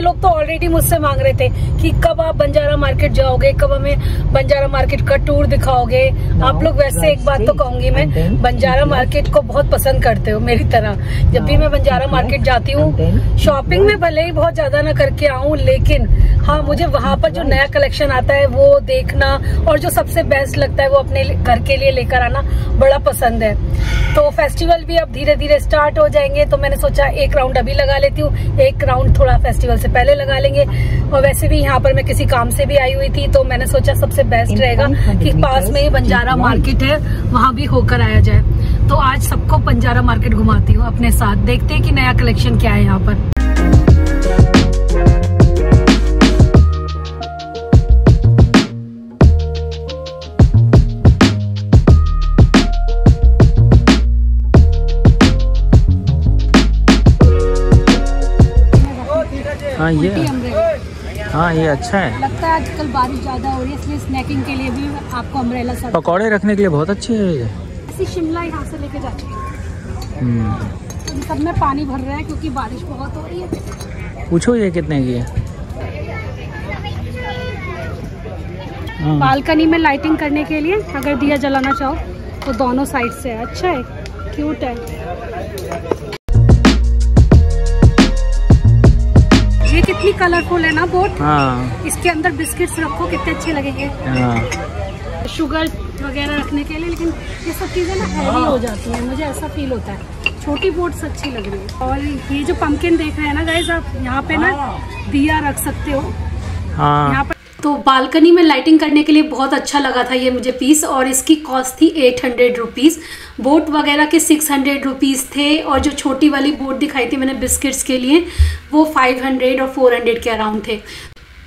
लोग तो ऑलरेडी मुझसे मांग रहे थे कि कब आप बंजारा मार्केट जाओगे कब हमें बंजारा मार्केट का टूर दिखाओगे। आप लोग वैसे एक बात तो कहूँगी मैं बंजारा मार्केट को बहुत पसंद करते हो मेरी तरह। जब भी मैं बंजारा मार्केट जाती हूँ शॉपिंग में भले ही बहुत ज़्यादा ना करके आऊँ लेकिन हाँ मुझे वहाँ पर जो नया कलेक्शन आता है वो देखना और जो सबसे बेस्ट लगता है वो अपने घर के लिए लेकर आना बड़ा पसंद है। तो फेस्टिवल भी अब धीरे धीरे स्टार्ट हो जाएँगे तो मैंने सोचा एक राउंड अभी लगा लेती हूँ। एक राउंड थोड़ा फेस्टिवल से पहले लगा लेंगे। और वैसे भी यहाँ पर मैं किसी काम से भी आई हुई थी तो मैंने सोचा सबसे बेस्ट रहेगा कि पास में ही बंजारा मार्केट है वहाँ भी होकर आया जाए। तो आज सबको बंजारा मार्केट घुमाती हूँ अपने साथ। देखते हैं कि नया कलेक्शन क्या है यहाँ पर। हाँ ये अच्छा है। लगता है आजकल बारिश ज़्यादा हो रही है इसलिए स्नैकिंग के लिए भी आपको अम्ब्रेला सब पकौड़े रखने के लिए बहुत अच्छी है ये। शिमला यहाँ से लेके जाते हैं। हम्म, सब में पानी भर रहा है क्योंकि बारिश बहुत हो रही है। पूछो ये कितने की है? हाँ, बालकनी में लाइटिंग करने के लिए अगर दिया जलाना चाहो तो दोनों साइड से है। अच्छा है क्यूट है। कितनी कलरफुल है ना बोट हाँ। इसके अंदर बिस्किट्स रखो कितने अच्छे लगेंगे। हाँ। शुगर वगैरह रखने के लिए लेकिन ये सब चीज़ें ना हैवी हो जाती हैं। मुझे ऐसा फील होता है। छोटी बोट्स अच्छी लग रही है। और ये जो पंपकिन देख रहे हैं ना गाइज़ आप यहाँ पे ना दिया रख सकते हो। हाँ। यहाँ पर तो बालकनी में लाइटिंग करने के लिए बहुत अच्छा लगा था ये मुझे पीस और इसकी कॉस्ट थी एट हंड्रेड रुपीज़ बोट वगैरह के सिक्स हंड्रेड रुपीज़ थे और जो छोटी वाली बोट दिखाई थी मैंने बिस्किट्स के लिए, वो फाइव हंड्रेड और फोर हंड्रेड के अराउंड थे.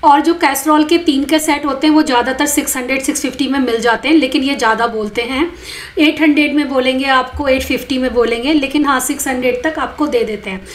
और जो कैसरॉल के तीन के सेट होते हैं, वो ज़्यादातर 600 650 में मिल जाते हैं, लेकिन ये ज़्यादा बोलते हैं. 800 में बोलेंगे आपको 850 में बोलेंगे, लेकिन हाँ 600 तक आपको दे देते हैं.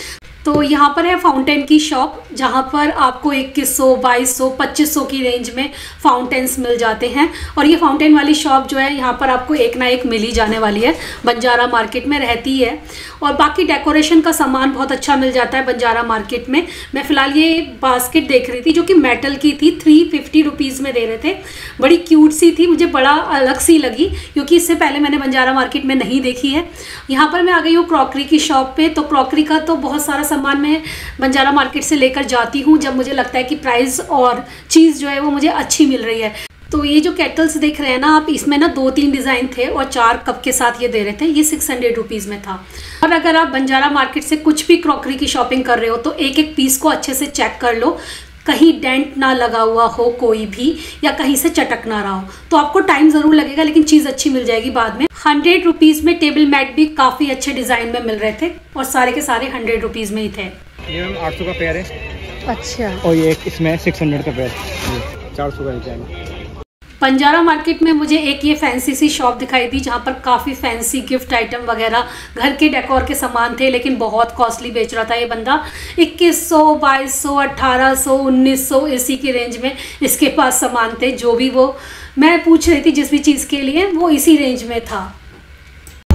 तो यहाँ पर है फाउंटेन की शॉप जहाँ पर आपको 2100, 2200, 2500 की रेंज में फाउंटेन्स मिल जाते हैं। और ये फाउंटेन वाली शॉप जो है यहाँ पर आपको एक ना एक मिल ही जाने वाली है। बंजारा मार्केट में रहती है। और बाकी डेकोरेशन का सामान बहुत अच्छा मिल जाता है बंजारा मार्केट में। मैं फ़िलहाल ये बास्केट देख रही थी जो कि मेटल की थी थ्री फिफ्टी रुपीज़ में दे रहे थे। बड़ी क्यूट सी थी मुझे बड़ा अलग सी लगी क्योंकि इससे पहले मैंने बंजारा मार्केट में नहीं देखी है। यहाँ पर मैं आ गई हूँ क्रॉकरी की शॉप पर तो क्रॉकरी का तो बहुत सारा सामान मैं बंजारा मार्केट से लेकर जाती हूँ जब मुझे लगता है कि प्राइस और चीज़ जो है वो मुझे अच्छी मिल रही है। तो ये जो केटल्स देख रहे हैं ना आप, इसमें ना दो तीन डिज़ाइन थे और चार कप के साथ ये दे रहे थे, ये सिक्स हंड्रेड रुपीज़ में था। और अगर आप बंजारा मार्केट से कुछ भी क्रॉकरी की शॉपिंग कर रहे हो तो एक एक पीस को अच्छे से चेक कर लो। कहीं डेंट ना लगा हुआ हो कोई भी या कहीं से चटक ना रहा हो तो आपको टाइम ज़रूर लगेगा लेकिन चीज़ अच्छी मिल जाएगी बाद में। हंड्रेड रुपीज़ में टेबल मैट भी काफ़ी अच्छे डिज़ाइन में मिल रहे थे और सारे के सारे हंड्रेड रुपीज़ में ही थे। ये मैम आठ सौ का पेयर है। अच्छा। और ये इसमें सिक्स हंड्रेड का पेयर चार सौ का बंजारा मार्केट में मुझे एक ये फैंसी सी शॉप दिखाई दी जहाँ पर काफ़ी फैंसी गिफ्ट आइटम वगैरह घर के डेकोर के सामान थे लेकिन बहुत कॉस्टली बेच रहा था ये बंदा। 2100, 2200, 1800, 1900 इसी की रेंज में इसके पास सामान थे जो भी वो मैं पूछ रही थी जिस भी चीज़ के लिए वो इसी रेंज में था।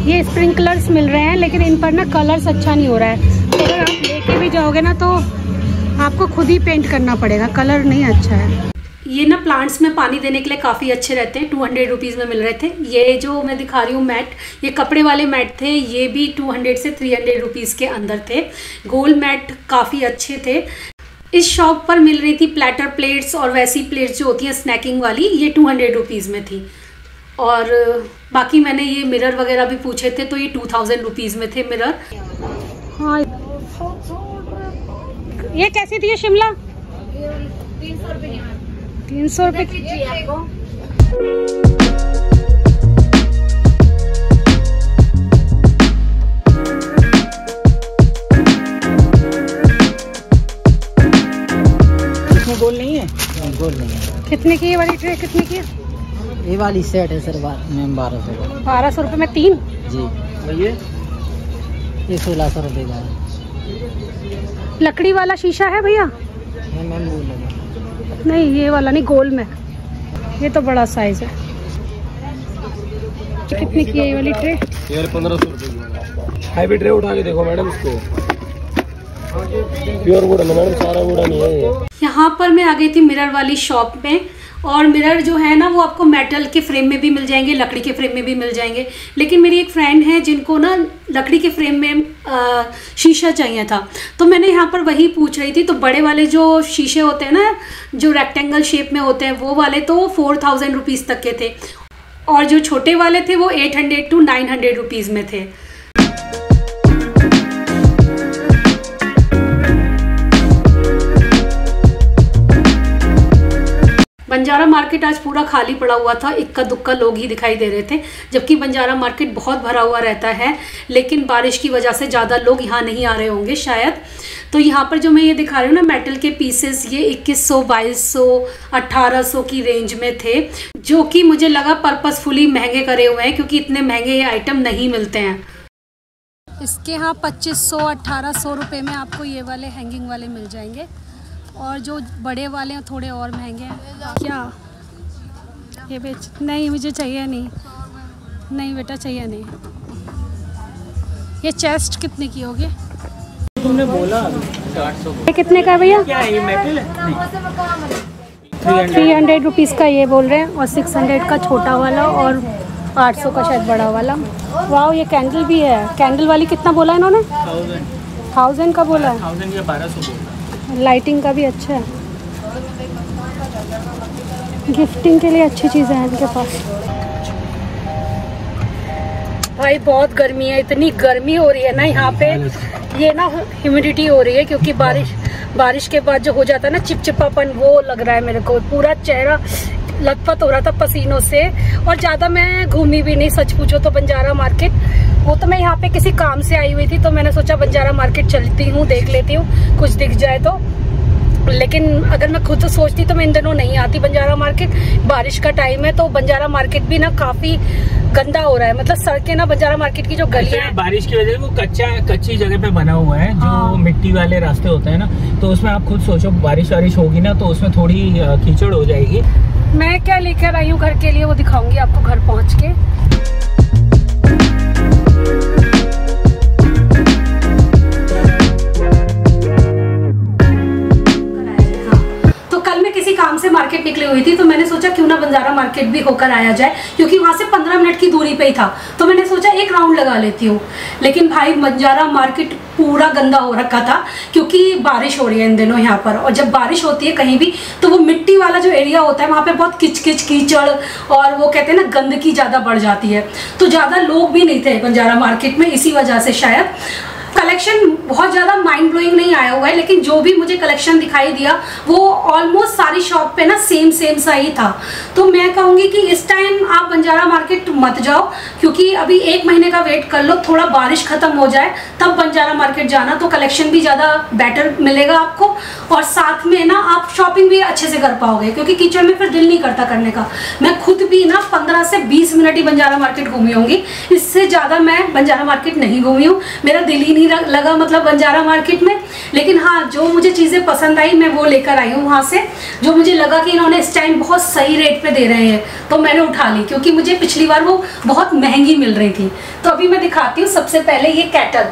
ये स्प्रिंकलर्स मिल रहे हैं लेकिन इन पर ना कलर्स अच्छा नहीं हो रहा है। अगर आप लेके भी जाओगे ना तो आपको खुद ही पेंट करना पड़ेगा कलर नहीं अच्छा है। ये ना प्लांट्स में पानी देने के लिए काफ़ी अच्छे रहते हैं टू हंड्रेड रुपीज़ में मिल रहे थे। ये जो मैं दिखा रही हूँ मैट ये कपड़े वाले मैट थे ये भी टू हंड्रेड से थ्री हंड्रेड रुपीज़ के अंदर थे। गोल मैट काफ़ी अच्छे थे। इस शॉप पर मिल रही थी प्लेटर प्लेट्स और वैसी प्लेट्स जो होती हैं स्नैकिंग वाली ये टू हंड्रेड रुपीज़ में थी। और बाकी मैंने ये मिरर वगैरह भी पूछे थे तो ये टू थाउज़ेंड रुपीज़ में थे मिरर हाँ। ये कैसी थी ये शिमला? तीन सौ रुपये इसमें गोल नहीं है? गोल नहीं है। कितने की ये वाली ट्रे कितने की ये वाली सेट है सर मैम बारह सौ। बारह सौ रुपये में तीन? जी। और ये ये सोलह सौ रुपये का है। लकड़ी वाला शीशा है भैया? ये मैम गोल है। नहीं ये वाला नहीं गोल में। ये तो बड़ा साइज़ है। कितने की है ये वाली ट्रे यार पंद्रह सौ रुपये हाईवे ट्रे उठा के देखो मैडम इसको। प्योर वुडन है मैडम सारा वुडन ही है यहाँ पर मैं आ गई थी मिरर वाली शॉप में। और मिरर जो है ना वो आपको मेटल के फ्रेम में भी मिल जाएँगे लकड़ी के फ्रेम में भी मिल जाएँगे। लेकिन मेरी एक फ्रेंड है जिनको ना लकड़ी के फ्रेम में आ, शीशा चाहिए था। तो मैंने यहाँ पर वही पूछ रही थी तो बड़े वाले जो शीशे होते हैं ना जो रेक्टेंगल शेप में होते हैं वो वाले तो फोर थाउज़ेंड रुपीज़ तक के थे। और जो छोटे वाले थे वो eight hundred to nine hundred rupees में थे। बंजारा मार्केट आज पूरा खाली पड़ा हुआ था इक्का दुक्का लोग ही दिखाई दे रहे थे, जबकि बंजारा मार्केट बहुत भरा हुआ रहता है, लेकिन बारिश की वजह से ज़्यादा लोग यहाँ नहीं आ रहे होंगे शायद। तो यहाँ पर जो मैं ये दिखा रही हूँ ना मेटल के पीसेस ये 2100 2200 1800 की रेंज में थे, जो कि मुझे लगा पर्पसफुली महँगे करे हुए हैं, क्योंकि इतने महँगे ये आइटम नहीं मिलते हैं। इसके यहाँ पच्चीस सौ अट्ठारह सौ रुपये में आपको ये वाले हैंगिंग वाले मिल जाएँगे। और जो बड़े वाले हैं थोड़े और महँगे हैं। क्या? ये बेच नहीं मुझे चाहिए नहीं। नहीं बेटा चाहिए नहीं। ये चेस्ट कितने की होगी? तुमने बोला ये कितने का है भैया? क्या ये मेटल थ्री हंड्रेड रुपीज़ का ये बोल रहे हैं और सिक्स हंड्रेड का छोटा वाला और आठ सौ का शायद बड़ा वाला। वाह ये कैंडल भी है। कैंडल वाली कितना बोला इन्होंने? थाउज़ेंड थाउज़ेंड का बोला है। थाउज़ेंड या बारह सौ बोला। लाइटिंग का भी अच्छा है। गिफ्टिंग के लिए अच्छी चीज़ें हैं इनके पास। भाई बहुत गर्मी है इतनी गर्मी हो रही है ना यहाँ पे। ये ना ह्यूमिडिटी हो रही है क्योंकि बारिश बारिश के बाद जो हो जाता है ना चिपचिपापन वो लग रहा है मेरे को। पूरा चेहरा लथपथ हो रहा था पसीनों से और ज़्यादा मैं घूमी भी नहीं सच पूछो तो बंजारा मार्केट। वो तो मैं यहाँ पे किसी काम से आई हुई थी तो मैंने सोचा बंजारा मार्केट चलती हूँ देख लेती हूँ कुछ दिख जाए तो। लेकिन अगर मैं खुद सोचती तो मैं इन दिनों नहीं आती बंजारा मार्केट। बारिश का टाइम है तो बंजारा मार्केट भी ना काफ़ी गंदा हो रहा है। मतलब सड़कें ना बंजारा मार्केट की जो गली है। बारिश की वजह से वो कच्चा कच्ची जगह पे बना हुआ है जो हाँ। मिट्टी वाले रास्ते होते हैं ना तो उसमें आप खुद सोचो बारिश वारिश होगी ना तो उसमें थोड़ी कीचड़ हो जाएगी। मैं क्या लेकर आई हूँ घर के लिए वो दिखाऊँगी आपको घर पहुँच के। तो से मार्केट निकली हुई थी तो मैंने सोचा क्यों ना बंजारा मार्केट भी होकर आया जाए, क्योंकि वहाँ से पंद्रह मिनट की दूरी पे ही था। तो मैंने सोचा एक राउंड लगा लेती हूँ। लेकिन भाई, बंजारा मार्केट पूरा गंदा हो रखा था, क्योंकि बारिश हो रही है इन दिनों यहाँ पर। और जब बारिश होती है कहीं भी तो वो मिट्टी वाला जो एरिया होता है, वहाँ पे बहुत किच किच कीचड़, और वो कहते हैं ना, गंदगी ज़्यादा बढ़ जाती है। तो ज़्यादा लोग भी नहीं थे बंजारा मार्केट में, इसी वजह से शायद। कलेक्शन बहुत ज़्यादा माइंड ब्लोइंग नहीं आया हुआ है, लेकिन जो भी मुझे कलेक्शन दिखाई दिया, वो ऑलमोस्ट सारी शॉप पे ना सेम सेम सा ही था। तो मैं कहूँगी कि इस टाइम आप बंजारा मार्केट मत जाओ, क्योंकि अभी एक महीने का वेट कर लो, थोड़ा बारिश खत्म हो जाए, तब बंजारा मार्केट जाना तो कलेक्शन भी ज़्यादा बेटर मिलेगा आपको। और साथ में ना आप शॉपिंग भी अच्छे से कर पाओगे, क्योंकि किचन में फिर दिल नहीं करता करने का। मैं खुद भी ना पंद्रह से बीस मिनट ही बंजारा मार्केट घूमी होंगी, इससे ज़्यादा मैं बंजारा मार्केट नहीं घूमी हूँ। मेरा दिल ही नहीं लग- लगा मतलब बंजारा मार्केट में। लेकिन हाँ जो मुझे चीज़ें पसंद आई, मैं वो लेकर आई हूँ वहाँ से। जो मुझे लगा कि इन्होंने इस टाइम बहुत सही रेट पे दे रहे हैं तो मैंने उठा ली, क्योंकि मुझे पिछली बार वो बहुत महँगी मिल रही थी। तो अभी मैं दिखाती हूँ, सबसे पहले ये कैटल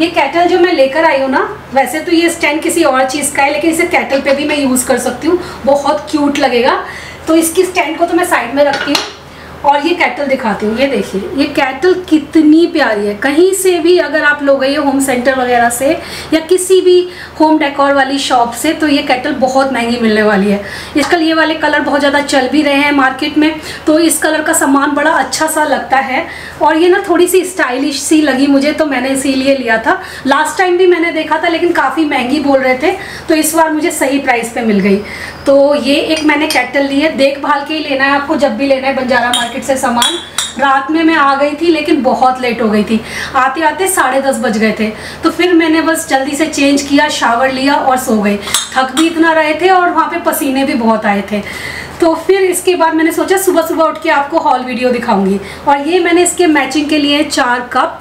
ये कैटल जो मैं लेकर आई हूँ ना, वैसे तो ये स्टैंड किसी और चीज़ का है, लेकिन इसे कैटल पे भी मैं यूज़ कर सकती हूँ। बहुत क्यूट लगेगा। तो इसकी स्टैंड को तो मैं साइड में रखती हूँ। और ये कैटल दिखाती हूँ, ये देखिए, ये कैटल कितनी प्यारी है। कहीं से भी अगर आप लोग गए होम सेंटर वगैरह से या किसी भी होम डेकोर वाली शॉप से तो ये कैटल बहुत महँगी मिलने वाली है। इसका ये वाले कलर बहुत ज़्यादा चल भी रहे हैं मार्केट में तो इस कलर का सामान बड़ा अच्छा सा लगता है। और ये ना थोड़ी सी स्टाइलिश सी लगी मुझे तो मैंने इसीलिए लिया था। लास्ट टाइम भी मैंने देखा था, लेकिन काफ़ी महँगी बोल रहे थे तो इस बार मुझे सही प्राइस पर मिल गई। तो ये एक मैंने कैटल ली है। देखभाल के ही लेना है आपको, जब भी लेना है बंजारा मार्केट से सामान। रात में मैं आ गई थी, लेकिन बहुत लेट हो गई थी। आते आते साढ़े दस बज गए थे। तो फिर मैंने बस जल्दी से चेंज किया शावर लिया और सो गई। थक भी इतना रहे थे और वहाँ पे पसीने भी बहुत आए थे। तो फिर इसके बाद मैंने सोचा सुबह सुबह उठ के आपको हॉल वीडियो दिखाऊँगी। और ये मैंने इसके मैचिंग के लिए चार कप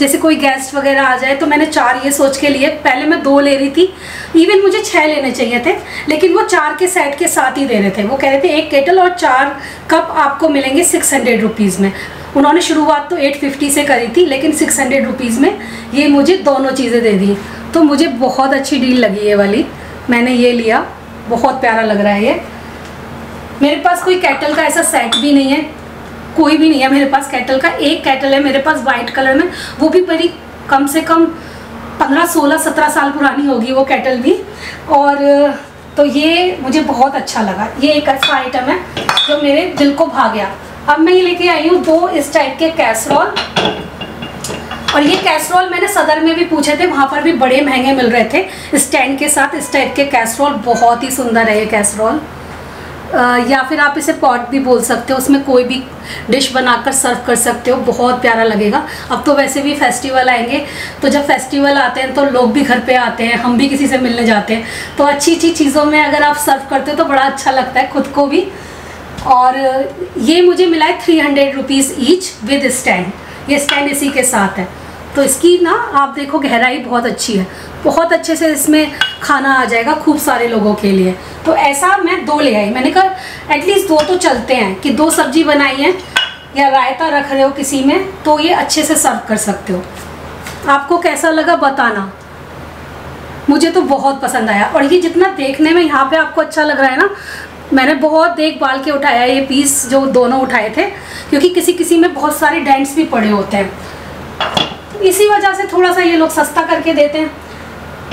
जैसे कोई गेस्ट वगैरह आ जाए तो मैंने चार ये सोच के लिए, पहले मैं दो ले रही थी इवन मुझे छः लेने चाहिए थे, लेकिन वो चार के सेट के साथ ही दे रहे थे। वो कह रहे थे, एक केटल और चार कप आपको मिलेंगे सिक्स हंड्रेड रुपीज़ में। उन्होंने शुरुआत तो एट फिफ्टी से करी थी, लेकिन सिक्स हंड्रेड रुपीज़ में ये मुझे दोनों चीज़ें दे दी। तो मुझे बहुत अच्छी डील लगी ये वाली। मैंने ये लिया, बहुत प्यारा लग रहा है ये। मेरे पास कोई कैटल का ऐसा सेट भी नहीं है। कोई भी नहीं है मेरे पास कैटल का, एक कैटल है मेरे पास वाइट कलर में। वो भी बड़ी कम से कम पंद्रह, सोलह, सत्रह साल पुरानी होगी वो कैटल भी। और तो ये मुझे बहुत अच्छा लगा। ये एक अच्छा आइटम है जो मेरे दिल को भा गया। अब मैं ये लेके आई हूँ दो इस टाइप के कैसरोल और ये कैसरोल मैंने सदर में भी पूछे थे, वहाँ पर भी बड़े महँगे मिल रहे थे। स्टैंड के साथ इस टाइप के कैसरोल बहुत ही सुंदर है ये कैसरोल या फिर आप इसे पॉट भी बोल सकते हो, उसमें कोई भी डिश बनाकर सर्व कर सकते हो, बहुत प्यारा लगेगा। अब तो वैसे भी फेस्टिवल आएँगे तो जब फेस्टिवल आते हैं तो लोग भी घर पे आते हैं, हम भी किसी से मिलने जाते हैं। तो अच्छी अच्छी चीज़ों में अगर आप सर्व करते हो तो बड़ा अच्छा लगता है खुद को भी। और ये मुझे मिला है three hundred rupees each with stand. ये स्टैंड इसी के साथ है। तो इसकी ना, आप देखो गहराई बहुत अच्छी है। बहुत अच्छे से इसमें खाना आ जाएगा खूब सारे लोगों के लिए। तो ऐसा मैं दो ले आई। मैंने कहा एटलीस्ट दो तो चलते हैं कि दो सब्ज़ी बनाई है या रायता रख रहे हो किसी में तो ये अच्छे से सर्व कर सकते हो। आपको कैसा लगा बताना। मुझे तो बहुत पसंद आया। और ये जितना देखने में यहाँ पे आपको अच्छा लग रहा है ना, मैंने बहुत देखभाल के उठाया ये पीस जो दोनों उठाए थे, क्योंकि किसी किसी में बहुत सारे डेंट्स भी पड़े होते हैं। इसी वजह से थोड़ा सा ये लोग सस्ता करके देते हैं।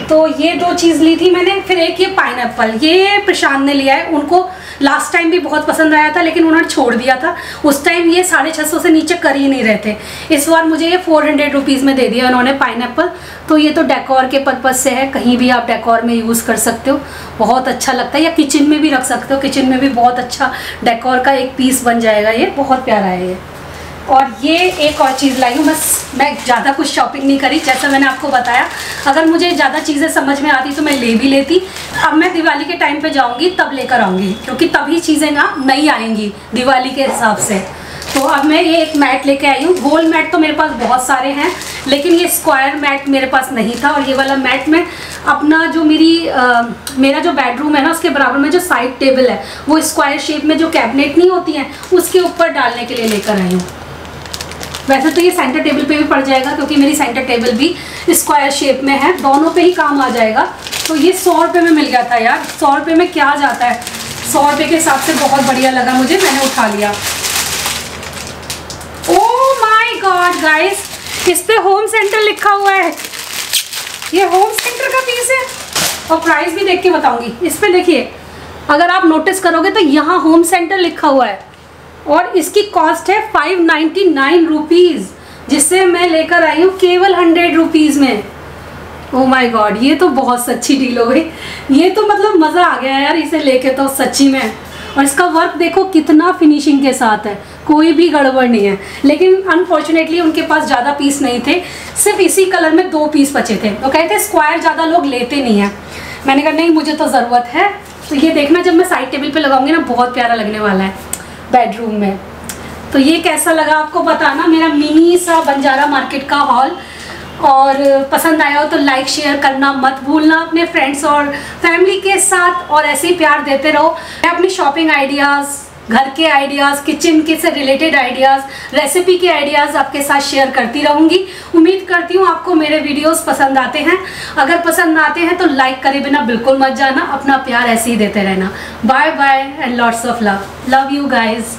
तो ये दो चीज़ ली थी मैंने, फिर एक ये पाइन ये प्रशांत ने लिया है, उनको लास्ट टाइम भी बहुत पसंद आया था, लेकिन उन्होंने छोड़ दिया था। उस टाइम ये साढ़े छः सौ से नीचे कर ही नहीं रहे थे। इस बार मुझे ये फोर हंड्रेड रुपीज़ में दे दिया उन्होंने पाइन तो ये तो डेकोर के पर्पज़ से है, कहीं भी आप डेकोर में यूज़ कर सकते हो। बहुत अच्छा लगता है, या किचन में भी रख सकते हो। किचन में भी बहुत अच्छा डेकोर का एक पीस बन जाएगा ये, बहुत प्यारा है ये। और ये एक और चीज़ लाई हूँ बस मैं ज़्यादा कुछ शॉपिंग नहीं करी जैसा मैंने आपको बताया। अगर मुझे ज़्यादा चीज़ें समझ में आती तो मैं ले भी लेती। अब मैं दिवाली के टाइम पे जाऊँगी तब लेकर आऊँगी क्योंकि तभी चीज़ें ना नहीं आएँगी दिवाली के हिसाब से। तो अब मैं ये एक मैट लेके आई हूँ। गोल मैट तो मेरे पास बहुत सारे हैं लेकिन ये स्क्वायर मैट मेरे पास नहीं था और ये वाला मैट मैं अपना जो मेरी आ, मेरा जो बेडरूम है ना उसके बराबर में जो साइड टेबल है वो स्क्वायर शेप में जो कैबिनेट नहीं होती हैं उसके ऊपर डालने के लिए लेकर आई हूँ। वैसे तो ये सेंटर टेबल पे भी पड़ जाएगा क्योंकि मेरी सेंटर टेबल भी स्क्वायर शेप में है। दोनों पे ही काम आ जाएगा। तो ये सौ रुपये में मिल गया था यार। सौ रुपये में क्या जाता है? सौ रुपये के हिसाब से बहुत बढ़िया लगा मुझे। मैंने उठा लिया। ओ माई गॉड गाइस इस पे होम सेंटर लिखा हुआ है। ये होम सेंटर का पीस है। और प्राइस भी देख के बताऊँगी। इस पे देखिए, अगर आप नोटिस करोगे तो यहाँ होम सेंटर लिखा हुआ है। और इसकी कॉस्ट है फाइव नाइन्टी नाइन रुपीज़ जिससे मैं लेकर आई हूँ केवल हंड्रेड रुपीज़ में। ओ माय गॉड ये तो बहुत सच्ची डील हो गई। ये तो मतलब मज़ा आ गया यार इसे लेके तो सच्ची में। और इसका वर्क देखो कितना फिनिशिंग के साथ है। कोई भी गड़बड़ नहीं है। लेकिन अनफॉर्चुनेटली उनके पास ज़्यादा पीस नहीं थे। सिर्फ़ इसी कलर में दो पीस बचे थे। तो कहते स्क्वायर ज़्यादा लोग लेते नहीं हैं। मैंने कहा, नहीं, मुझे तो ज़रूरत है। तो ये देखना, जब मैं साइड टेबल पे लगाऊँगी ना, बहुत प्यारा लगने वाला है। बेडरूम में। तो ये कैसा लगा आपको बताना? मेरा मिनी सा बंजारा मार्केट का हॉल और पसंद आया हो तो लाइक शेयर करना मत भूलना। अपने फ्रेंड्स और फैमिली के साथ और ऐसे ही प्यार देते रहो। मैं अपनी शॉपिंग आइडियाज़ घर के आइडियाज़ किचन के से रिलेटेड आइडियाज़ रेसिपी के आइडियाज़ आपके साथ शेयर करती रहूँगी। उम्मीद करती हूँ आपको मेरे वीडियोस पसंद आते हैं। अगर पसंद आते हैं तो लाइक करे बिना बिल्कुल मत जाना, अपना प्यार ऐसे ही देते रहना। Bye bye and lots of love love you guys